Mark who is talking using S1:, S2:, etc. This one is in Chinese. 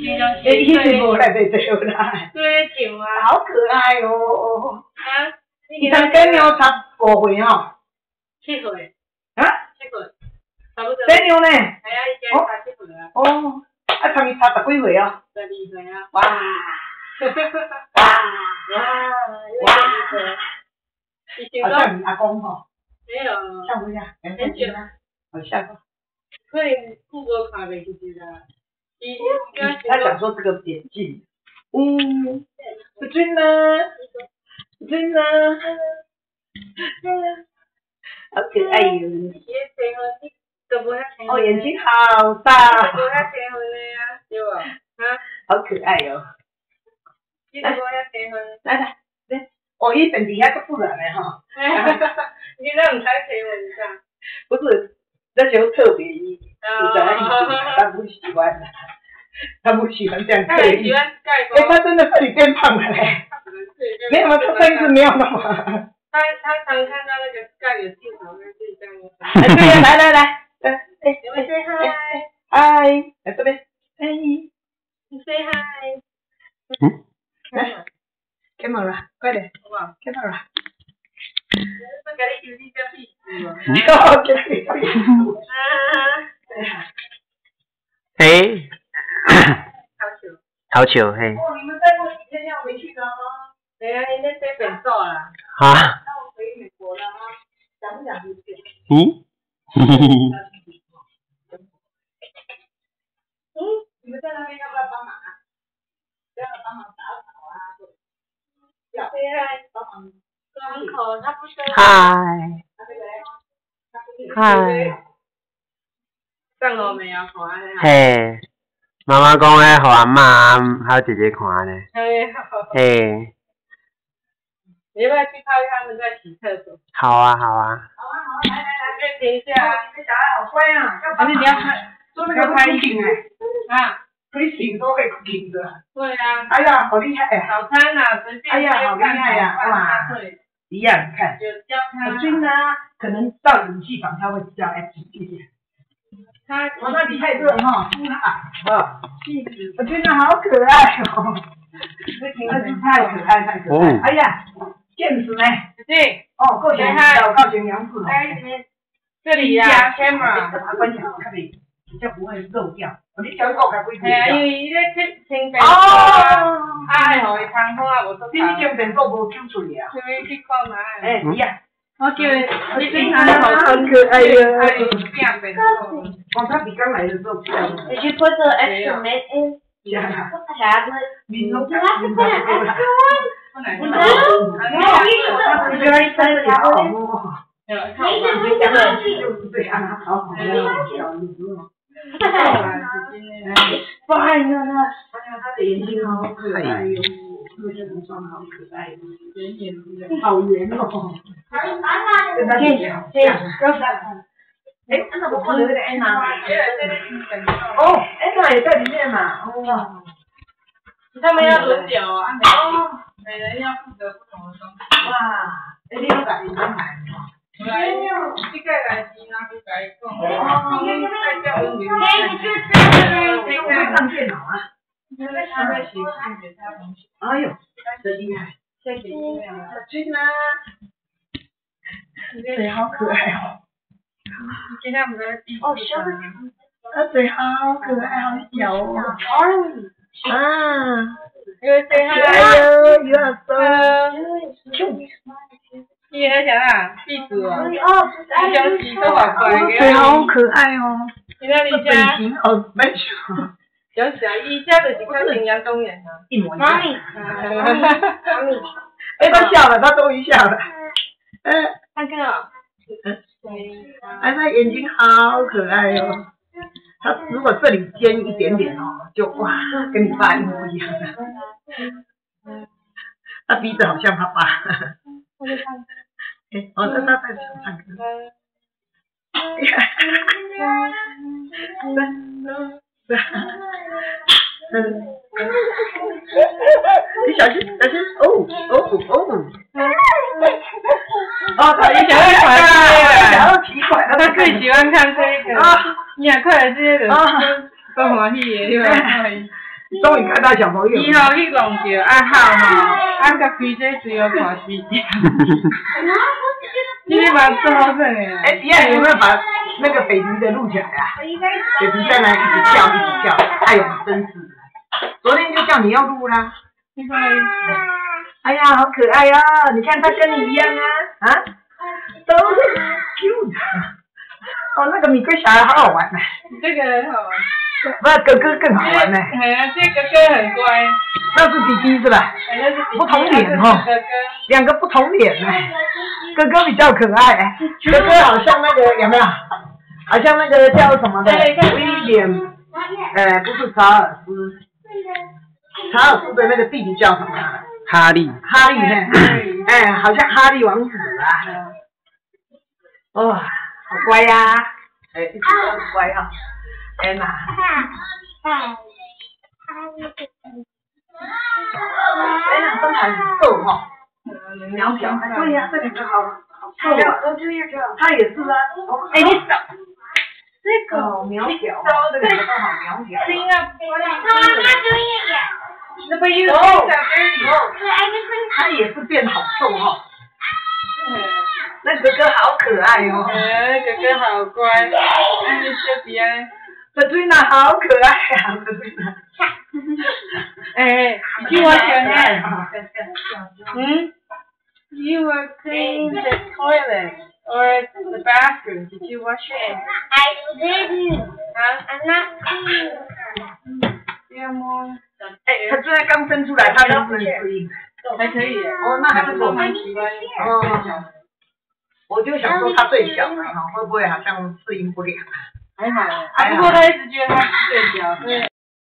S1: 哎，一直无来对对啦，
S2: 对上啊，
S1: 好可爱哦！
S2: 啊，
S1: 你看跟牛差五岁哦，
S2: 七岁，
S1: 啊，
S2: 七岁，差不多。
S1: 跟牛呢？
S2: 系啊，伊今年才七岁啊，
S1: 哦，啊，他们差十几岁哦。
S2: 十二岁啊。
S1: 哇哇
S2: 哇，哇，以前都
S1: 好像你阿公吼，
S2: 没有，
S1: 像不像？
S2: 很久啊，
S1: 好像哦。
S2: 可能顾无看袂记得啦。伊
S1: 他想说这个点进，嗯，不真呢，不真呢，好可爱哟。哦，眼睛好大，好可爱哟。
S2: 你都无遐结婚。
S1: 来来来，哦，伊等底下就不然的哈。
S2: 你那唔才结婚噻？
S1: 不是，那就特别他不喜欢这样刻意。哎，他真的这里变胖了嘞。没有，他上次没有那么。
S2: 他他常看到那个盖有镜头，他自己这样。
S1: 哎，对呀，来来来，来，哎，
S2: 你们 say hi，
S1: 嗨，来这边，哎，
S2: 你 say hi，
S1: 嗯，来，camera，快点。
S2: 好不好
S1: ，camera，
S2: 我给你有你叫屁事哦。
S1: 你好，给你屁股。
S2: 啊，
S3: 嘿，
S2: 好球。
S3: 好球嘿，
S1: 哦，你们再过几天要回去的吗？
S2: 对啊，你那这本做啦。
S3: 啊，
S1: 那我回美国了吗？想不想回去？
S3: 嗯，
S1: 嗯，你们在那边要不要帮忙啊？要不要帮忙打扫啊？要，
S2: 对啊，
S1: 帮忙。
S2: 门口他不收。
S3: 嗨？嗨，
S2: 上楼没有？好啊，
S3: 嘿，妈妈讲诶，互阿嬷还有姐姐看呢，
S2: 哎，好。
S3: 嘿，
S2: 你要不要去看他们在洗厕所？
S3: 好啊好啊，
S1: 好啊，好啊，来来来，
S2: 再停一下啊。
S1: 你们小孩好乖啊，要帮忙
S2: 而且你要拍，
S1: 做那个拍景哎，
S2: 啊，
S1: 可以请都可以请的。
S2: 对啊，
S1: 哎呀，好厉害哎！
S2: 早餐啊，随便
S1: 哎呀好厉害呀哇
S2: 对，
S1: 一样，你看，
S2: 有教他
S1: 小，军呢，可能到冷气房他会知道哎，几点。
S2: 他
S1: 我，那里太热哈，啊，我真的好可爱哦，真是太可爱太可爱。哎呀，见识呢？
S2: 对，
S1: 哦，够全面，我告诉杨子哦。
S2: 哎，这里呀，camera，
S1: 把关起来，看没？比较不会漏掉。我你小狗还不会漏
S2: 哎呀，因。为伊咧清清白
S1: 哦，
S2: 哎，互伊通风啊，无错。
S1: 你已经变做无揪出来啊？
S2: 所以去看嘛。
S1: 哎，一样。
S2: 我叫你，你
S1: 真的好很可爱呀
S2: 哎，变变做。
S1: 哦，他比刚来的时候漂亮。
S4: Did you put the extra mint in
S1: 呀
S4: ，the tablet?
S1: 你弄
S4: You have to put an extra one?
S2: 不能
S4: No?
S2: 用。
S4: No, you
S1: You already put the tablet in?
S2: 有，
S4: 你
S2: 看我
S4: 怎么讲的？
S1: 就好好的。
S2: 哎
S1: ，fine 啊，哎呀，他的眼睛好可爱，
S2: 圆圆的。
S1: 好圆哦，哎，那我放的那个安娜，哦，安娜也在里面嘛，哦，
S2: 他们要轮流啊，每每人要负责不同的东西。
S1: 哇，哎，你要改你买买。
S2: 来，这个来是拿去改讲。哦，爱叫我女儿。
S1: 我会上电脑啊。
S2: 他在写信给他同学，
S1: 哎呦，真厉害！
S2: 谢谢。
S1: 小军啊，嘴好可爱哦，
S2: 今天我们在第
S4: 哦，
S2: 一
S4: 生日
S1: 他嘴好可爱，好小哦。啊，
S2: 因为谁
S1: 哎
S2: 还
S1: 呦，you are so
S2: 你还想啊？壁纸哦，
S4: 哦，
S2: 你想洗都好乖
S1: 他嘴好可爱哦。
S2: 你看
S1: 这
S2: 你家
S1: 本，型好 special，
S2: 想起来，伊家就是看人家东人啊。
S1: 一模一样。
S4: 妈咪，妈咪，
S1: 哎，他笑了，他终于笑了。嗯，
S2: 看看啊，
S1: 哎，他眼睛好可爱哦。他如果这里尖一点点哦，就哇，跟你爸一模一样的。他鼻子好像他爸。哎，哦，那他在唱歌。嗯，你小心小心，哦哦哦。哦，他也想要
S2: 奇怪
S1: 想要奇怪，
S2: 他最喜欢看这个
S1: 啊。
S2: 你也看这些人都欢喜的，对吧？
S1: 终于看到小朋友。
S2: 以后去弄着啊好嘛，啊甲开这只有看时间。你蛮做好的。
S1: 哎，迪亚，你有没有把那个 baby 的录起来啊？baby 在那一直叫，一直叫，哎呦，真是。昨天就叫你要录啦。哎呀，好可爱呀！你看他跟你一样啊，啊，都是 cute。哦，那个米克小孩好好玩呢。
S2: 这个很好玩。
S1: 不，哥哥更好玩呢。
S2: 哎呀，这哥哥很乖。
S1: 那是弟弟是吧？不同脸哦，两个不同脸呢。哥哥比较可爱，哥哥好像那个有没有？好像那个叫什么的？威廉，呃，不是查尔斯，查尔斯的那个弟弟叫什么？
S3: 哈利。
S1: 哈利呢？哎，好像哈利王子啊。哦，好乖呀！哎，一直都很乖哈。天哪！哎呀，身材很瘦哈。苗条，对呀，这两个好好瘦啊。他也是啊。哎，你找这个苗条，这两个都好苗条。
S2: 听啊，
S4: 妈妈注意点。
S2: 那不有小 baby？
S1: 他也是变好瘦哈。那哥哥好可爱哦。
S2: 哎，哥哥好乖。哎，小弟啊。
S1: 这追娜好可爱啊，这追娜。
S2: 哎，你听我讲哎。嗯？You were cleaning the toilet or the bathroom. Did you wash it?
S4: I didn't.
S2: Huh?
S4: I'm not clean.
S2: 要么。
S1: 哎，他现在刚生出来，他能不能适应？
S2: 还可以。
S1: 哦，那还不错。
S2: 蛮喜欢。
S1: 哦。我就想说他最小嘛，哈，会不会好像适应不了？
S2: 还好，啊，不过他一直觉得他是最屌，所以